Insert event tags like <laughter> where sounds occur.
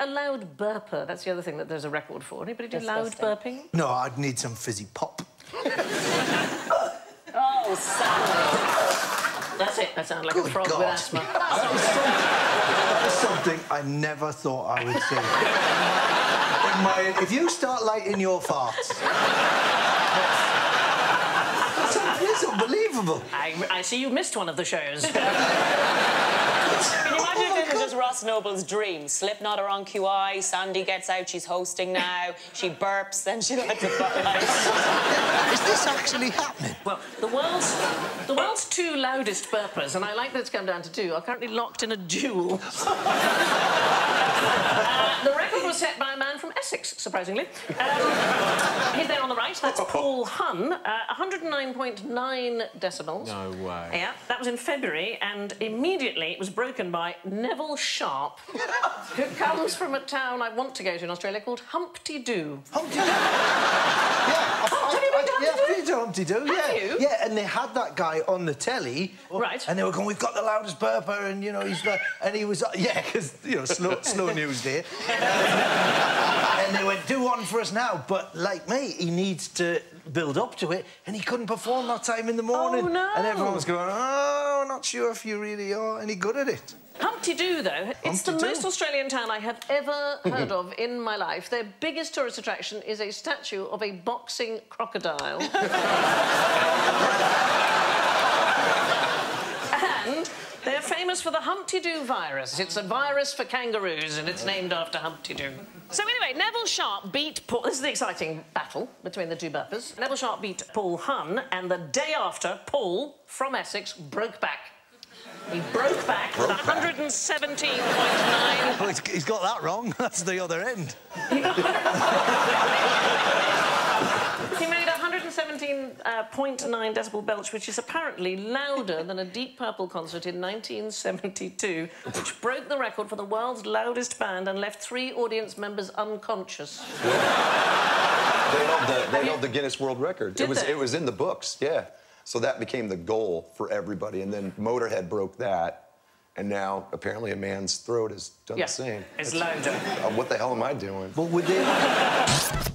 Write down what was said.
a loud burper? That's the other thing that there's a record for. Anybody do loud burping? No, I'd need some fizzy pop. <laughs> Oh, Sally. That's it. <laughs> That sounds like Good a frog God. with asthma. That is, something, that is something I never thought I would see. In my, if you start lighting your farts, it's, un- it's unbelievable. I, I see you missed one of the shows. <laughs> Can you imagine if this was just Ross Noble's dream? Slipknot are on QI, Sandi gets out, she's hosting now, she burps, then she lets it like... Is this actually happening? well, the world's the world's two loudest burpers, and I like that it's come down to two, are currently locked in a duel. <laughs> Uh, the record was set by a man from Essex, surprisingly. Um, he's there on the right. That's Paul Hunn. Uh, 109.9 decibels. No way. Yeah, that was in February, and immediately it was broken by Neville Sharp, who comes from a town I want to go to in Australia called Humpty Doo. Humpty Doo. Yeah, I've, have you been to yeah, Humpty Humpty Doo. Yeah, you? yeah, and they had that guy on the telly, Right. And they were going, "We've got the loudest burper," and you know, he's like, and he was, <laughs> yeah, because you know, slow, slow <laughs> news day. <laughs> and they went, "Do one for us now," but like me, he needs to build up to it, and he couldn't perform that time in the morning. Oh, no. And everyone was going, "Oh, not sure if you really are any good at it." Humpty Doo, though, it's the most Australian town I have ever heard of in my life. Their biggest tourist attraction is a statue of a boxing crocodile. <laughs> and they're famous for the Humpty Doo virus. It's a virus for kangaroos, and it's named after Humpty Doo. So anyway, Neville Sharp beat Paul... This is the exciting battle between the two burpers. Neville Sharp beat Paul Hunn, and the day after, Paul, from Essex, broke back. He broke back with 117.9 Oh, he's, he's got that wrong. <laughs> That's the other end. <laughs> He made 117.9 uh, decibel belch, which is apparently louder than a Deep Purple concert in 1972, which broke the record for the world's loudest band and left three audience members unconscious. They held the, they held the Guinness World Record. Did it was they? it was in the books, yeah. So that became the goal for everybody, and then Motorhead broke that, and now apparently a man's throat has done Yeah, the same. it's That's- louder. Uh, what the hell am I doing? But would they?